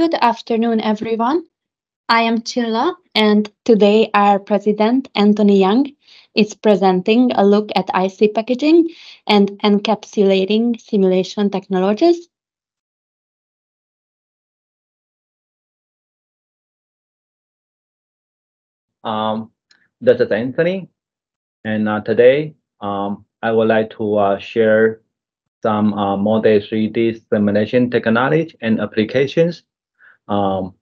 Good afternoon, everyone. I am Cilla, and today our President, Anthony Young, is presenting a look at IC packaging and encapsulating simulation technologies. Um, this is Anthony, and uh, today um, I would like to uh, share some uh, Moldex3D simulation technology and applications um,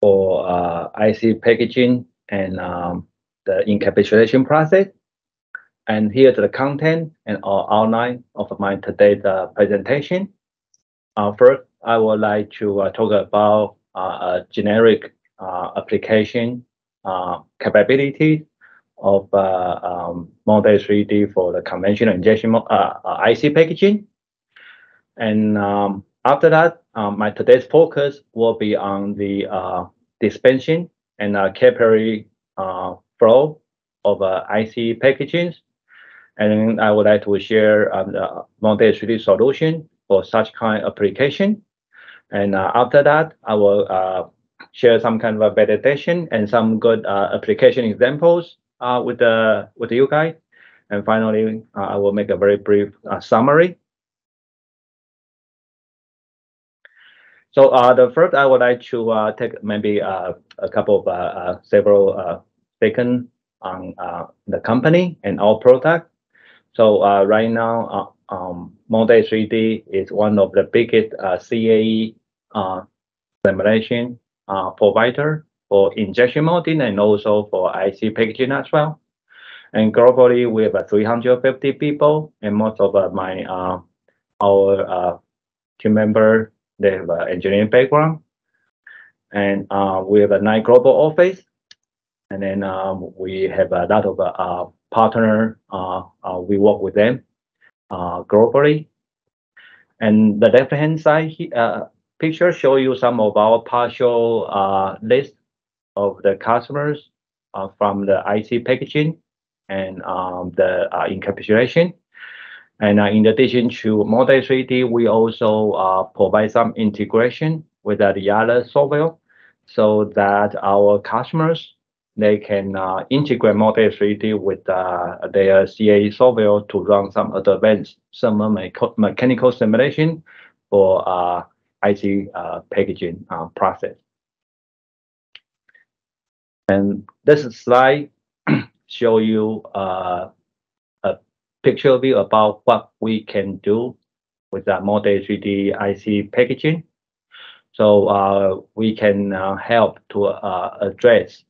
for uh, IC packaging and um, the encapsulation process. And here's the content and outline of my today's uh, presentation. Uh, first, I would like to uh, talk about uh, a generic uh, application capability of um, Moldex3D for the conventional injection IC packaging. And um, after that, um, my today's focus will be on the uh, dispensing and uh, capillary uh, flow of uh, IC packaging. And I would like to share um, the Moldex3D solution for such kind of application. And uh, after that, I will uh, share some kind of validation and some good uh, application examples with the with you guys. And finally, I will make a very brief summary So uh, the first, I would like to uh, take maybe uh, a couple of uh, uh, several uh, seconds on the company and our product. So right now, um, Moldex3D is one of the biggest CAE simulation provider for injection molding and also for IC packaging as well. And globally, we have 350 people, and most of my our team member they have an engineering background. And uh, we have a nine global office. And then um, we have a lot of uh, partner. Uh, uh we work with them uh, globally. And the left-hand side uh, picture show you some of our partial list of the customers from the IC packaging and um, the encapsulation. And uh, in addition to Moldex3D, we also uh, provide some integration with the other software so that our customers, they can uh, integrate Moldex3D with uh, their CAE software to run some advanced thermal mechanical simulation for uh, IC uh, packaging process. And this slide show you picture view about what we can do with that Moldex3D IC packaging. So uh, we can uh, help to uh, address